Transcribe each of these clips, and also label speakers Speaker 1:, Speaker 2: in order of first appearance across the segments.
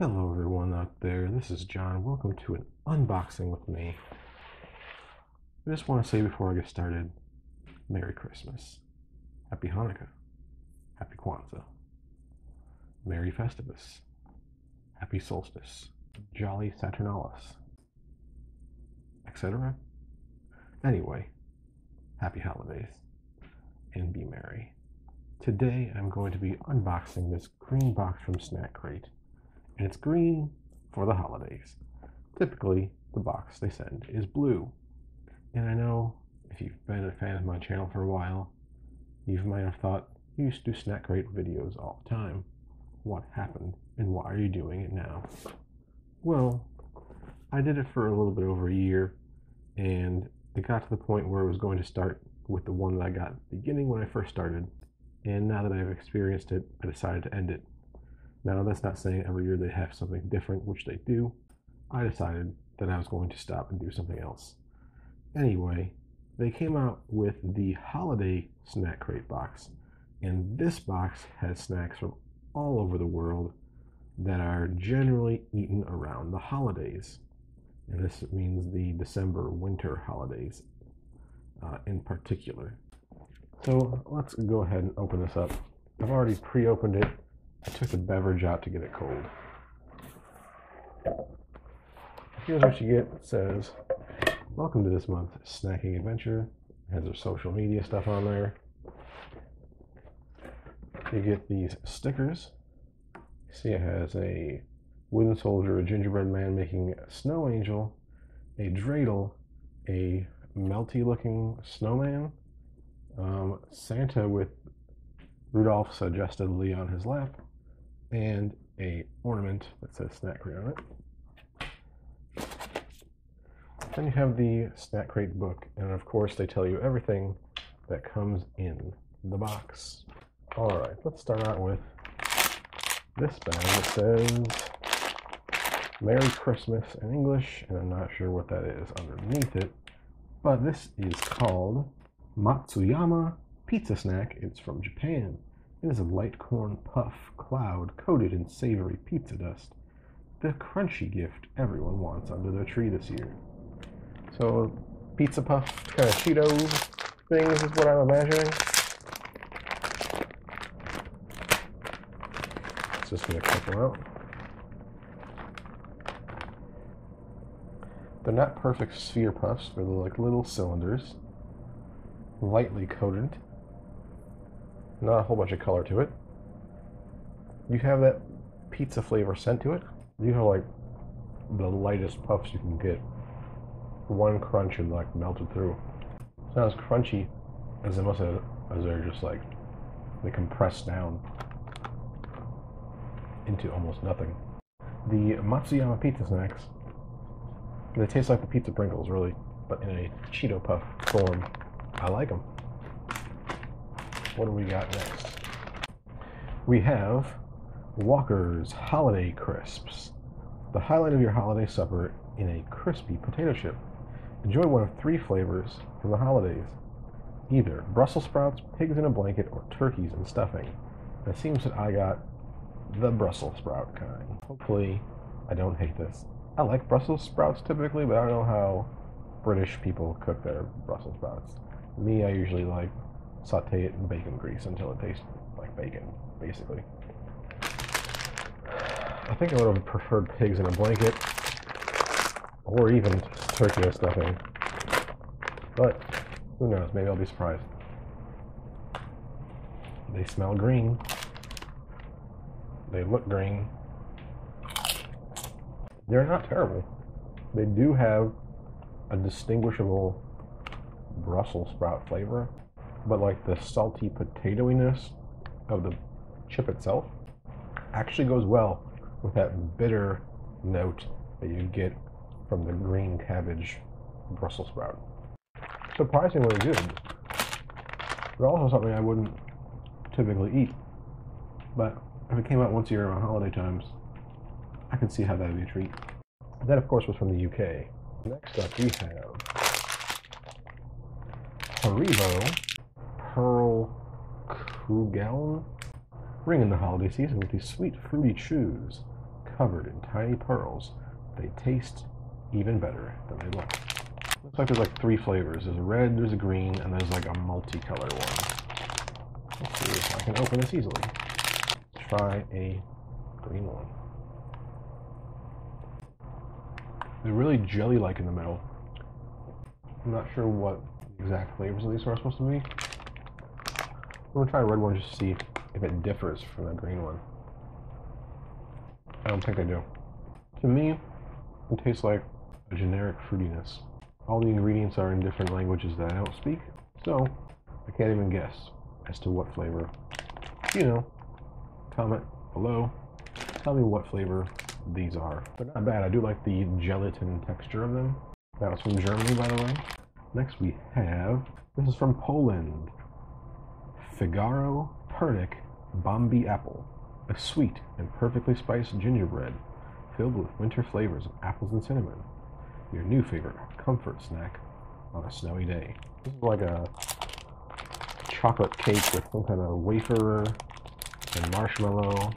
Speaker 1: Hello, everyone out there. This is John. Welcome to an unboxing with me. I just want to say before I get started Merry Christmas, Happy Hanukkah, Happy Kwanzaa, Merry Festivus, Happy Solstice, Jolly Saturnalia, etc. Anyway, Happy Holidays, and be merry. Today I'm going to be unboxing this green box from Snack Crate and it's green for the holidays. Typically, the box they send is blue. And I know if you've been a fan of my channel for a while, you might have thought you used to do snack crate videos all the time. What happened and why are you doing it now? Well, I did it for a little bit over a year and it got to the point where I was going to start with the one that I got at the beginning when I first started. And now that I've experienced it, I decided to end it now, that's not saying every year they have something different, which they do. I decided that I was going to stop and do something else. Anyway, they came out with the holiday snack crate box, and this box has snacks from all over the world that are generally eaten around the holidays. And this means the December winter holidays uh, in particular. So let's go ahead and open this up. I've already pre opened it I took the beverage out to get it cold. Here's what you get. It says, Welcome to this month's snacking adventure. It has their social media stuff on there. You get these stickers. see it has a wooden soldier, a gingerbread man making a snow angel, a dreidel, a melty looking snowman, um, Santa with Rudolph suggestively on his lap, and a ornament that says snack crate on it. Then you have the snack crate book, and of course they tell you everything that comes in the box. All right, let's start out with this bag that says Merry Christmas in English, and I'm not sure what that is underneath it, but this is called Matsuyama Pizza Snack. It's from Japan. It is a light corn puff cloud coated in savory pizza dust. The crunchy gift everyone wants under their tree this year. So, pizza puff kind of Cheetos things is what I'm imagining. Just gonna check them out. They're not perfect sphere puffs, they're like little cylinders, lightly coated. Not a whole bunch of color to it. You have that pizza flavor scent to it. These are like the lightest puffs you can get. One crunch and like melted through. It's not as crunchy as they must have, as they're just like they compress down into almost nothing. The Matsuyama pizza snacks, they taste like the pizza Pringles, really, but in a Cheeto puff form. I like them. What do we got next? We have Walkers Holiday Crisps. The highlight of your holiday supper in a crispy potato chip. Enjoy one of three flavors from the holidays. Either Brussels sprouts, pigs in a blanket, or turkeys and stuffing. it seems that I got the Brussels sprout kind. Hopefully, I don't hate this. I like Brussels sprouts typically, but I don't know how British people cook their Brussels sprouts. Me, I usually like saute it in bacon grease until it tastes like bacon, basically. I think I would have preferred pigs in a blanket, or even turkey stuffing. But, who knows, maybe I'll be surprised. They smell green. They look green. They're not terrible. They do have a distinguishable Brussels sprout flavor but like the salty potatoiness of the chip itself actually goes well with that bitter note that you get from the green cabbage Brussels sprout. Surprisingly good, but also something I wouldn't typically eat. But if it came out once a year around holiday times, I can see how that would be a treat. That, of course, was from the UK. Next up, we have Haribo Pearl Kugel. Ring in the holiday season with these sweet fruity chews covered in tiny pearls. They taste even better than they look. Looks like there's like three flavors. There's a red, there's a green, and there's like a multicolor one. Let's see if I can open this easily. Try a green one. They're really jelly-like in the middle. I'm not sure what exact flavors of these are supposed to be. I'm gonna try a red one just to see if it differs from the green one. I don't think they do. To me, it tastes like a generic fruitiness. All the ingredients are in different languages that I don't speak, so I can't even guess as to what flavor. You know, comment below. Tell me what flavor these are. But not bad. I do like the gelatin texture of them. That was from Germany, by the way. Next we have, this is from Poland. Figaro Pernik Bombi Apple. A sweet and perfectly spiced gingerbread filled with winter flavors of apples and cinnamon. Your new favorite comfort snack on a snowy day. This is like a chocolate cake with some kind of wafer and marshmallow.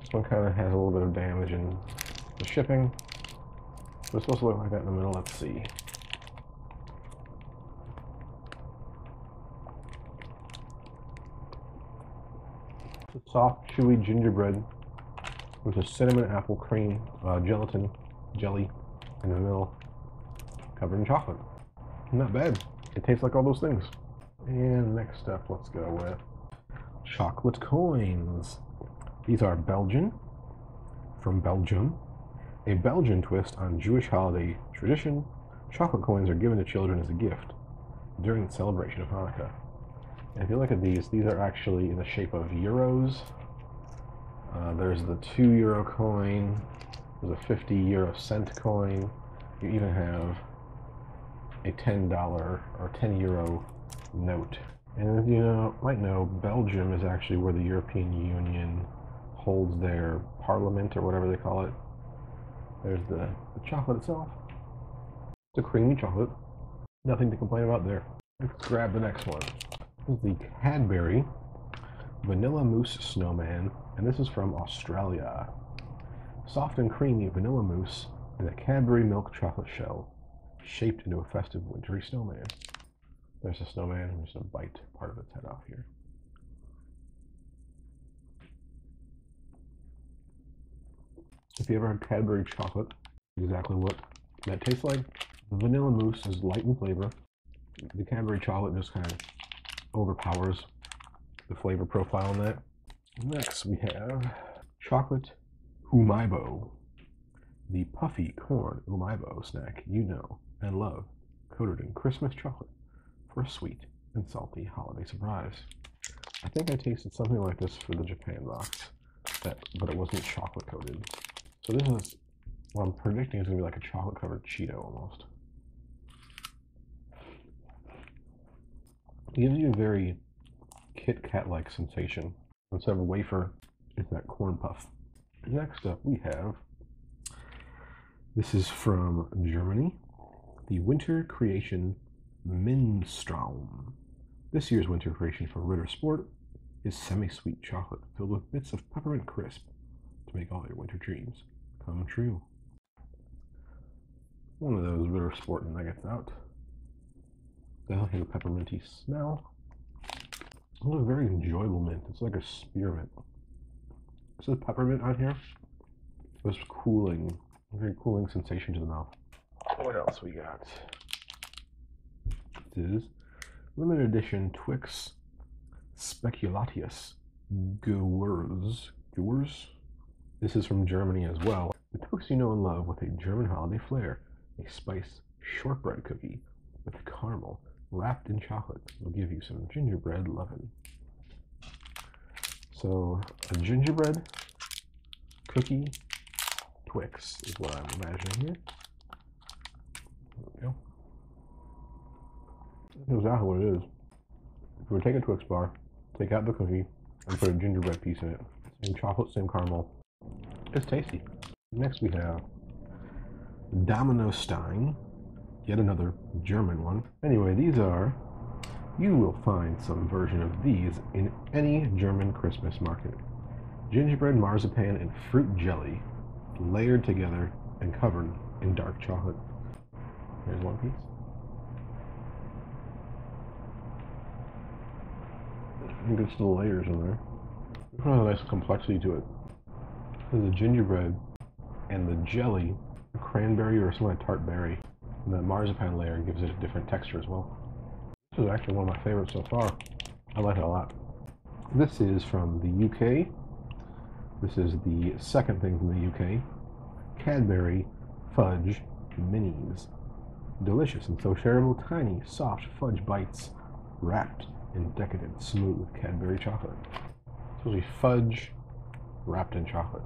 Speaker 1: This one kind of has a little bit of damage in the shipping. It's supposed to look like that in the middle. Let's see. Soft, chewy gingerbread with a cinnamon apple cream, uh, gelatin, jelly the middle, covered in chocolate. Not bad. It tastes like all those things. And next up, let's go with chocolate coins. These are Belgian, from Belgium. A Belgian twist on Jewish holiday tradition, chocolate coins are given to children as a gift during the celebration of Hanukkah. If you look at these, these are actually in the shape of euros. Uh, there's the 2 euro coin, there's a 50 euro cent coin, you even have a $10 or 10 euro note. And you know, might know, Belgium is actually where the European Union holds their parliament or whatever they call it. There's the, the chocolate itself. It's a creamy chocolate. Nothing to complain about there. Let's grab the next one. Is the Cadbury Vanilla Mousse Snowman, and this is from Australia. Soft and creamy vanilla mousse in a Cadbury milk chocolate shell, shaped into a festive wintry snowman. There's a snowman. I'm just going to bite part of its head off here. If you ever had Cadbury chocolate, exactly what that tastes like. The vanilla mousse is light in flavor. The Cadbury chocolate just kind of overpowers the flavor profile in that. Next, we have chocolate umaibo, the puffy corn umaibo snack you know and love, coated in Christmas chocolate for a sweet and salty holiday surprise. I think I tasted something like this for the Japan box, that, but it wasn't chocolate coated. So this is what I'm predicting is to be like a chocolate covered Cheeto almost. Gives you a very Kit Kat like sensation. Instead of a wafer, it's that corn puff. Next up, we have this is from Germany, the Winter Creation Minztraum. This year's winter creation for Ritter Sport is semi sweet chocolate filled with bits of peppermint crisp to make all your winter dreams come true. One of those Ritter Sport nuggets out. Definitely a pepperminty smell. It's a very enjoyable mint. It's like a spearmint. Is this peppermint on here? It's cooling, very cooling sensation to the mouth. What else we got? This is limited edition Twix Spekulatius Gewurz. Gewurz? This is from Germany as well. The Twix you know and love with a German holiday flair. A spice shortbread cookie with caramel wrapped in chocolate will give you some gingerbread lovin'. So a gingerbread cookie Twix is what I'm imagining here. There we go. That's exactly what it is. If we take a Twix bar, take out the cookie, and put a gingerbread piece in it. Same chocolate, same caramel. It's tasty. Next we have Domino Stein, yet another German one. Anyway, these are, you will find some version of these in any German Christmas market. Gingerbread marzipan and fruit jelly layered together and covered in dark chocolate. Here's one piece. You get still layers in there. It has a nice complexity to it. There's the gingerbread and the jelly, a cranberry or some kind of tart berry. The marzipan layer gives it a different texture as well. This is actually one of my favorites so far. I like it a lot. This is from the UK. This is the second thing from the UK. Cadbury Fudge Minis. Delicious and so shareable, tiny, soft fudge bites wrapped in decadent, smooth Cadbury chocolate. It's be fudge wrapped in chocolate.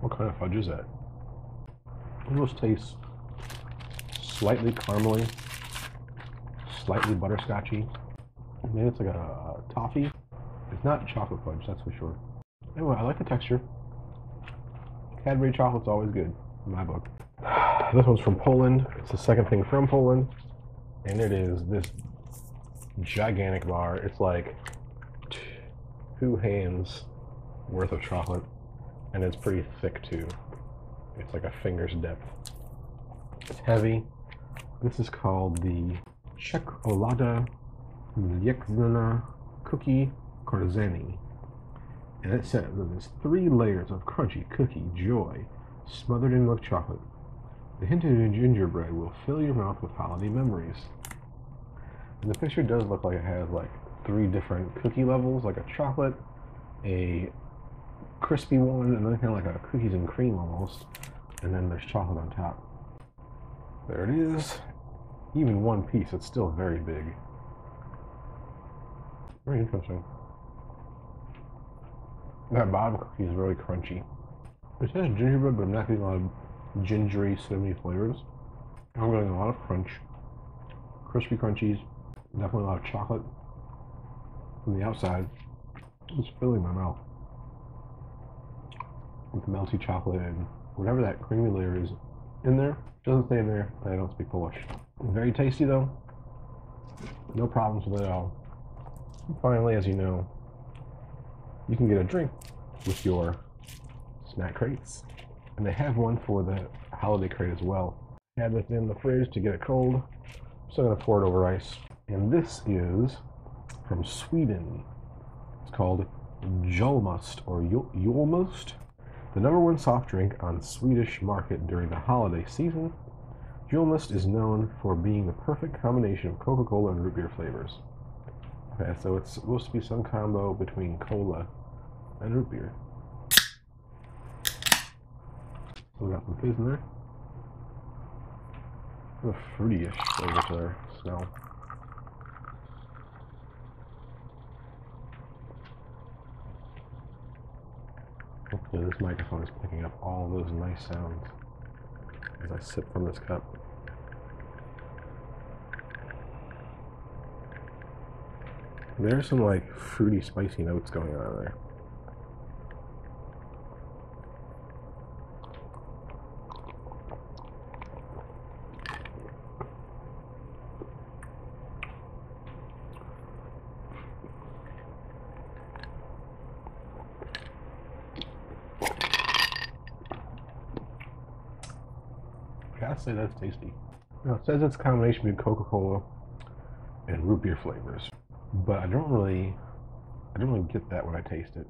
Speaker 1: What kind of fudge is that? It almost tastes slightly caramely, slightly butterscotchy. Maybe it's like a, a toffee. It's not chocolate fudge, that's for sure. Anyway, I like the texture. Cadbury chocolate's always good in my book. This one's from Poland. It's the second thing from Poland. And it is this gigantic bar. It's like two hands worth of chocolate. And it's pretty thick too. It's like a finger's depth. It's heavy. This is called the Czekolada Mleczna Cookie Korzeni. And it says that there's three layers of crunchy cookie joy smothered in milk chocolate. The hint of gingerbread will fill your mouth with holiday memories. And the picture does look like it has like three different cookie levels, like a chocolate, a crispy one, and then kind of like a cookies and cream almost. And then there's chocolate on top. There it is. Even one piece, it's still very big. Very interesting. That bottom cookie is really crunchy. It says gingerbread, but I'm not getting a lot of gingery, cinnamony flavors. I'm getting a lot of crunch, crispy crunchies, definitely a lot of chocolate from the outside. It's filling my mouth with melty chocolate and whatever that creamy layer is in there. Doesn't stay in there. I don't speak Polish. Very tasty though. No problems with it at all. And finally, as you know, you can get a drink with your snack crates. And they have one for the holiday crate as well. Add this in the fridge to get it cold. I'm still gonna pour it over ice. And this is from Sweden. It's called Julmust or Julmust. The number one soft drink on Swedish market during the holiday season. Julmust is known for being the perfect combination of Coca-Cola and root beer flavors. Okay, so it's supposed to be some combo between cola and root beer. So we got some fizz in there. A fruity-ish flavor to their smell. Hopefully this microphone is picking up all those nice sounds as I sip from this cup. There's some like fruity spicy notes going on there. Say that's tasty. Now, it says it's a combination between Coca-Cola and root beer flavors, but I don't really, I don't really get that when I taste it.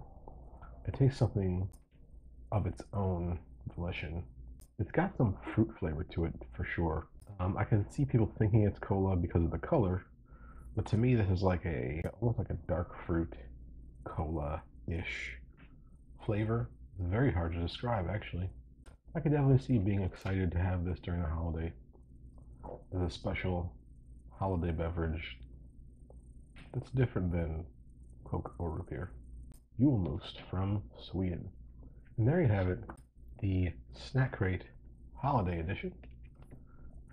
Speaker 1: It tastes something of its own volition. It's got some fruit flavor to it for sure. Um, I can see people thinking it's cola because of the color, but to me this is like a almost like a dark fruit cola-ish flavor. Very hard to describe actually. I could definitely see being excited to have this during the holiday as a special holiday beverage that's different than Coke or root beer. Julmust from Sweden. And there you have it, the Snack Crate Holiday Edition.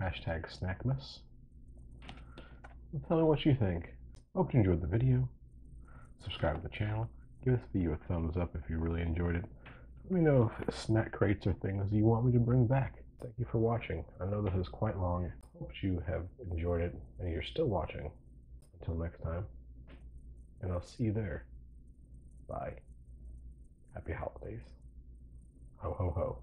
Speaker 1: Hashtag Snackmas. tell me what you think. Hope you enjoyed the video. Subscribe to the channel. Give this video a thumbs up if you really enjoyed it. Let me know if snack crates are things you want me to bring back. Thank you for watching. I know this is quite long. Hope you have enjoyed it and you're still watching. Until next time. And I'll see you there. Bye. Happy holidays. Ho, ho, ho.